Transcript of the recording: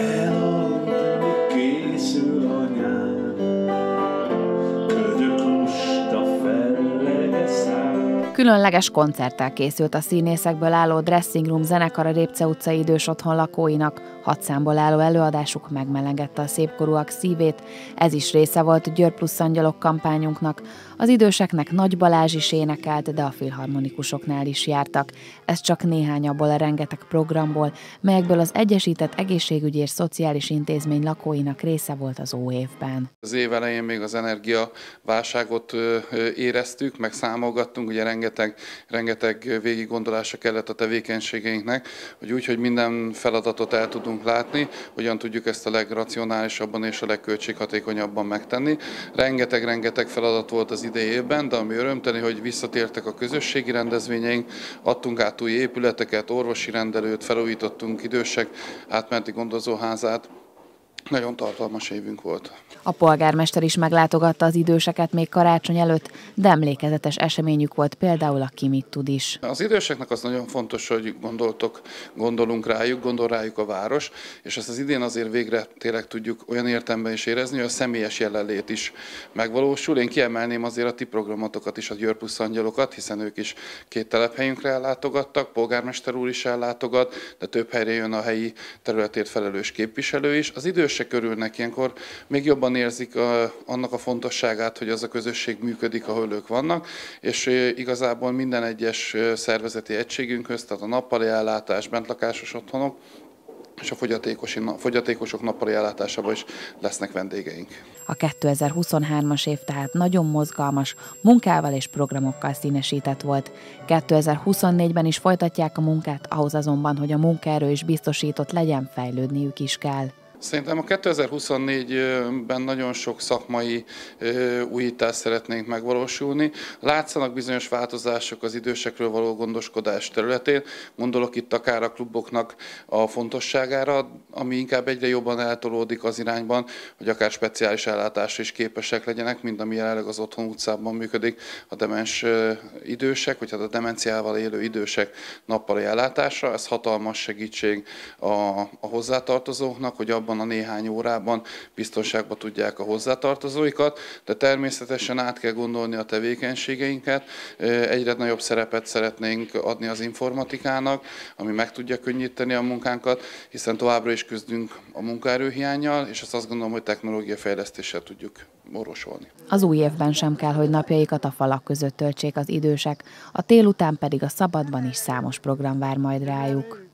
É longo que isso olhar Különleges koncerttel készült a színészekből álló Dressing Room zenekar a Répce utcai idős otthon lakóinak. Hat számból álló előadásuk megmelengette a szépkorúak szívét, ez is része volt Győr plusz angyalok kampányunknak. Az időseknek Nagy Balázs is énekelt, de a filharmonikusoknál is jártak. Ez csak néhány abból a rengeteg programból, melyekből az Egyesített Egészségügyi és Szociális Intézmény lakóinak része volt az óévben. Az év elején még az energiaválságot éreztük, meg számolgattunk, ugye rengeteg, rengeteg végig gondolása kellett a tevékenységeinknek, hogy úgy, hogy minden feladatot el tudunk látni, hogyan tudjuk ezt a legracionálisabban és a legköltséghatékonyabban megtenni. Rengeteg-rengeteg feladat volt az idejében, de ami örömteli, hogy visszatértek a közösségi rendezvényeink, adtunk át új épületeket, orvosi rendelőt, felújítottunk idősek átmenti gondozóházát, nagyon tartalmas évünk volt. A polgármester is meglátogatta az időseket még karácsony előtt, de emlékezetes eseményük volt például a Ki mit tud is. Az időseknek az nagyon fontos, hogy gondoltok, gondolunk rájuk, gondol rájuk a város, és ezt az idén azért végre tényleg tudjuk olyan értelemben is érezni, hogy a személyes jelenlét is megvalósul. Én kiemelném azért a ti programotokat is, a Győr Plusz Angyalokat, hiszen ők is két telephelyünkre ellátogattak, polgármester úr is ellátogat, de több helyre jön a helyi területért felelős képviselő is. Az idős se körülnek ilyenkor, még jobban érzik a, annak a fontosságát, hogy az a közösség működik, ahol ők vannak, és igazából minden egyes szervezeti egységünkhöz, tehát a nappali ellátás, bentlakásos otthonok, és a fogyatékosok nappali ellátásában is lesznek vendégeink. A 2023-as év tehát nagyon mozgalmas, munkával és programokkal színesített volt. 2024-ben is folytatják a munkát, ahhoz azonban, hogy a munkaerő is biztosított legyen, fejlődniük is kell. Szerintem a 2024-ben nagyon sok szakmai újítást szeretnénk megvalósulni. Látszanak bizonyos változások az idősekről való gondoskodás területén. Gondolok itt akár a kluboknak a fontosságára, ami inkább egyre jobban eltolódik az irányban, hogy akár speciális ellátásra is képesek legyenek, mint ami jelenleg az otthon utcában működik a demens idősek, vagy hát a demenciával élő idősek nappali ellátásra. Ez hatalmas segítség a, a hozzátartozóknak, hogy abban abban a néhány órában biztonságba tudják a hozzátartozóikat, de természetesen át kell gondolni a tevékenységeinket. Egyre nagyobb szerepet szeretnénk adni az informatikának, ami meg tudja könnyíteni a munkánkat, hiszen továbbra is küzdünk a munkaerőhiányjal, és azt azt gondolom, hogy technológia fejlesztéssel tudjuk orvosolni. Az új évben sem kell, hogy napjaikat a falak között töltsék az idősek, a tél után pedig a szabadban is számos program vár majd rájuk.